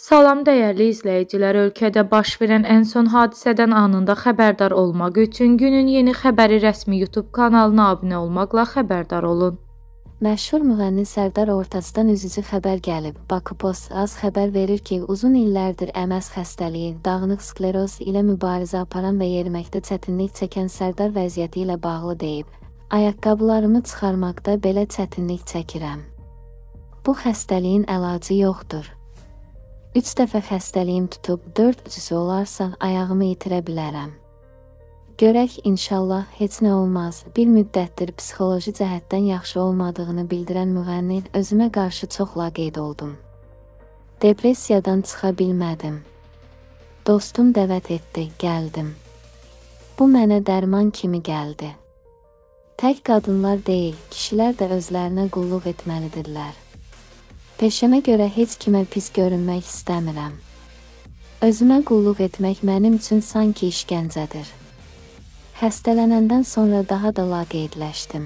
Salam dəyərli izləyicilər, ölkədə baş verən ən son hadisədən anında xəbərdar olmaq üçün günün yeni xəbəri rəsmi YouTube kanalına abunə olmaqla xəbərdar olun. Məşhur müğənni Sərdar Ortacdan üzücü xəbər gəlib. Bakıpost az xəbər verir ki, uzun illərdir MS xəstəliyi, dağınıq skleroz ilə mübarizə aparan və yeriməkdə çətinlik çəkən Sərdar vəziyyəti ilə bağlı deyib. Ayaqqabılarımı çıxarmaqda belə çətinlik çəkirəm. Bu xəstəliyin əlacı yoxdur. 3 dəfə xəstəliyim tutub 4 cüzü olarsa ayağımı itirə bilərəm. Görək inşallah heç nə olmaz. Bir müddətdir psixoloji cəhətdən yaxşı olmadığını bildirən müğənni özümə qarşı çox laqeyd oldum. Depressiyadan çıxa bilmədim. Dostum dəvət etdi, gəldim. Bu mənə dərman kimi gəldi. Tək qadınlar deyil, kişilər də özlərinə qulluq etməlidirlər. Peşəmə görə heç kimə pis görünmək istəmirəm. Özümə qulluq etmək mənim üçün sanki işgəncədir. Xəstələnəndən sonra daha da laqeydləşdim.